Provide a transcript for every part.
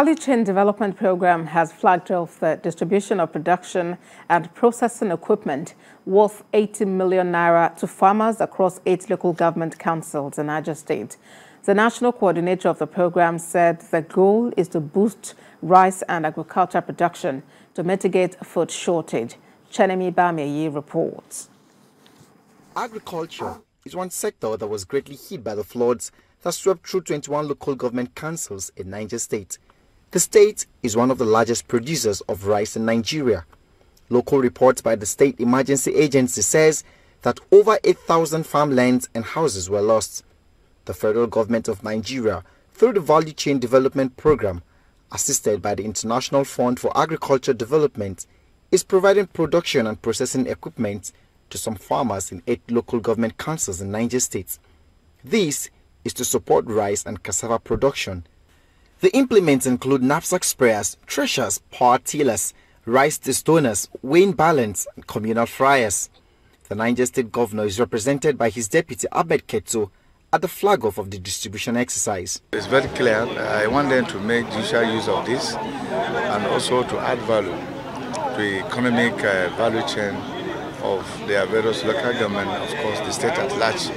Value Chain Development Program has flagged off the distribution of production and processing equipment worth 80 million naira to farmers across eight local government councils in Niger State. The national coordinator of the program said the goal is to boost rice and agriculture production to mitigate food shortage. Chenemi Bameyi reports. Agriculture is one sector that was greatly hit by the floods that swept through 21 local government councils in Niger State. The state is one of the largest producers of rice in Nigeria. Local reports by the State Emergency Agency says that over 8,000 farmlands and houses were lost. The federal government of Nigeria, through the Value Chain Development Program, assisted by the International Fund for Agriculture Development, is providing production and processing equipment to some farmers in eight local government councils in Niger State. This is to support rice and cassava production the implements include knapsack sprayers, threshers, power tillers, rice destoners, weighing balance, and communal fryers. The Niger State Governor is represented by his deputy Ahmed Ketso at the flag off of the distribution exercise. It's very clear. I want them to make judicial use of this and also to add value to the economic uh, value chain of their various local government, of course the state at large,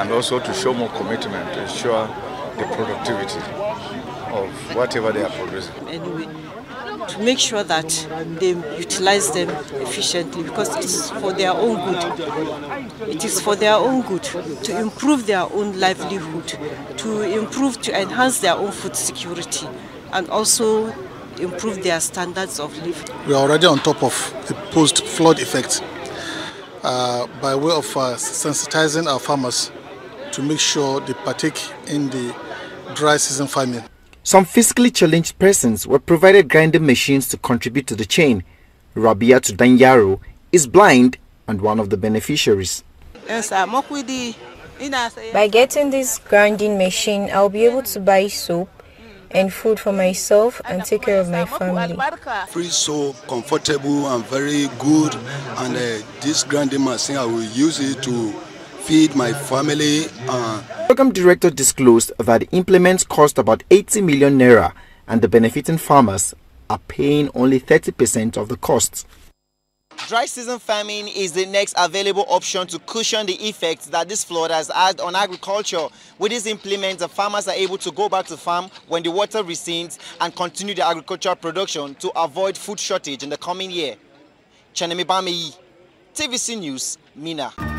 and also to show more commitment to ensure the productivity of whatever they are producing. Anyway, to make sure that they utilize them efficiently because it's for their own good. It is for their own good to improve their own livelihood, to improve, to enhance their own food security, and also improve their standards of living. We are already on top of the post-flood effect uh, by way of uh, sensitizing our farmers to make sure they partake in the dry season farming. Some physically challenged persons were provided grinding machines to contribute to the chain. Rabia Tudanyaro is blind and one of the beneficiaries. By getting this grinding machine, I'll be able to buy soap and food for myself and take care of my family. Free so comfortable and very good and uh, this grinding machine I will use it to feed my family. Uh. Program director disclosed that the implements cost about 80 million naira and the benefiting farmers are paying only 30% of the costs. Dry season farming is the next available option to cushion the effects that this flood has had on agriculture. With these implements, the farmers are able to go back to farm when the water recedes and continue the agricultural production to avoid food shortage in the coming year. Chanemi Bami, TVC News, Minna.